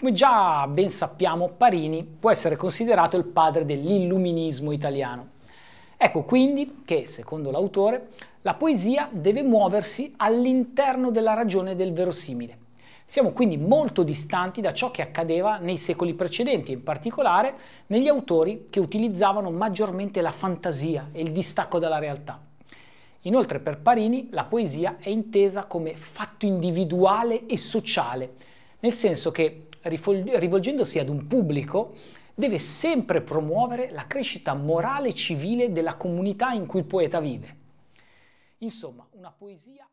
Come già ben sappiamo, Parini può essere considerato il padre dell'illuminismo italiano. Ecco quindi che, secondo l'autore, la poesia deve muoversi all'interno della ragione del verosimile. Siamo quindi molto distanti da ciò che accadeva nei secoli precedenti, in particolare negli autori che utilizzavano maggiormente la fantasia e il distacco dalla realtà. Inoltre per Parini la poesia è intesa come fatto individuale e sociale, nel senso che rivolgendosi ad un pubblico, deve sempre promuovere la crescita morale e civile della comunità in cui il poeta vive. Insomma, una poesia